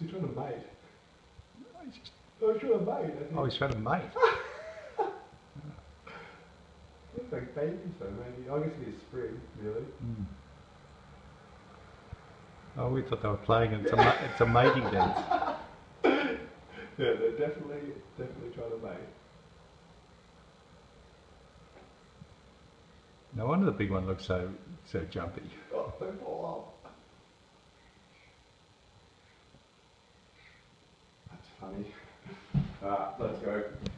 He's trying to mate. Oh, he's trying to think. Oh, he's trying to mate. Looks like baby, so maybe. I guess it's spring, really. Mm. Oh, we thought they were playing. It's a it's a mating dance. Yeah, they're definitely, definitely trying to mate. No wonder the big one looks so so jumpy. Oh, they fall off. That's funny. Alright, uh, let's go.